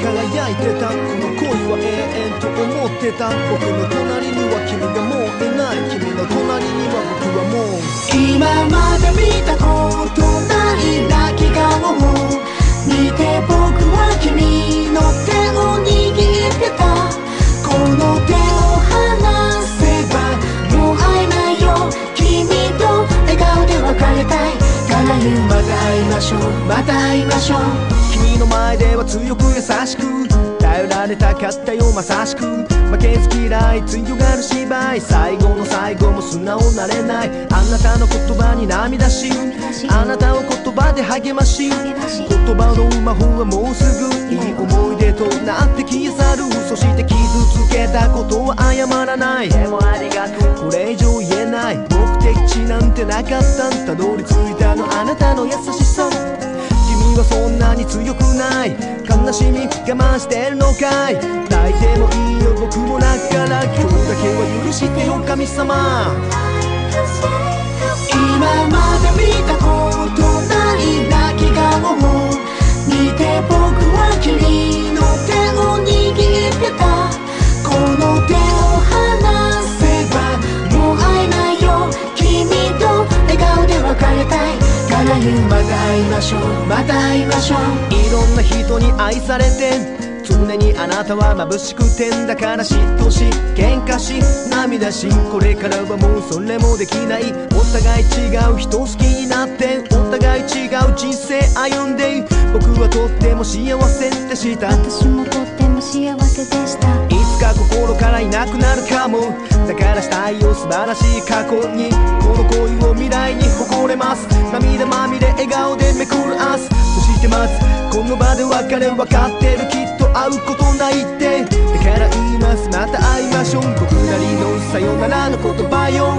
輝いてた。この恋は永遠と思ってた。僕の隣には君がもういない。君の隣には僕はもう。今まで見たまた会いましょう。また会いましょう。君の前では強く優しく。頼られたかったよまさしく。負けず嫌い強がる芝居。最後の最後も素直なれない。あなたの言葉に涙しあなたを言葉で励まし言葉の魔法はもうすぐ。いい思い出となって消え去る。そして傷つけたことは謝らない。でもありがとうこれ以上言えない。目的地なんてなかったたどり着あなたの優しさ。君はそんなに強くない。悲しみ我慢してるのかい。泣いてもいいよ僕も泣から今日だけは許してよ神様。今までまた会いましょう。また会いましょう。いろんな人に愛されて常にあなたは眩しくてんだから嫉妬し喧嘩し涙しこれからはもうそれもできない。お互い違う人好きになってお互い違う人生歩んで僕はとっても幸せでした。私もとっても幸せでした。つか？心からいなくなるかも。だからしたいよ素晴らしい過去にこの恋を未来に誇れます。涙まみれ笑顔でめくる明日そして待つ。この場で別れ分かってる。きっと会うことないって。だから言います。また会いましょう。僕なりのさよならの言葉よ。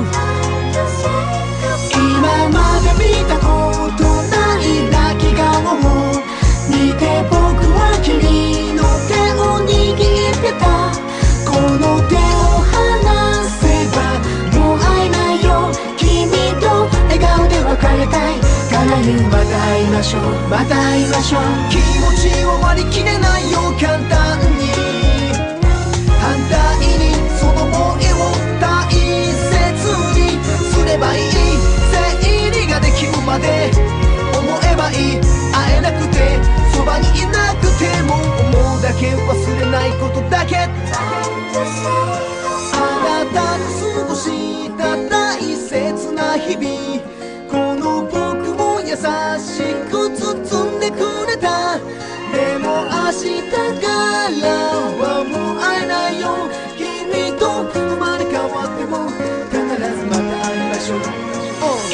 から言うまた会いましょうまた会いましょう気持ちを割り切れないよ簡単に。反対にその声を大切にすればいい。整理ができるまで思えばいい会えなくてそばにいなくても思うだけ忘れないことだけ。あなたと過ごした大切な日々。くれたでも明日からはもう会えないよ君と生まれ変わっても必ずまた会いましょう、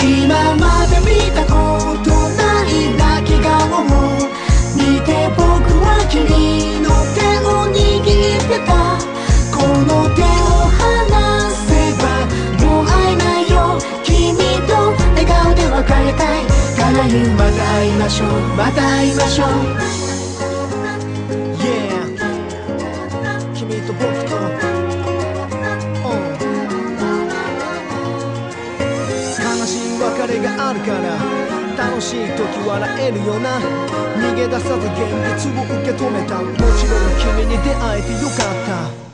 今まで見たことない泣き顔を見て僕は君の手を握ってたこの手を離せばもう会えないよ君と笑顔で別れたい。から言うまた会いましょう。また会いましょう。Yeah 君と僕と、うん悲しい別れがあるから楽しい時笑えるよな。逃げ出さず現実を受け止めた。もちろん君に出会えてよかった。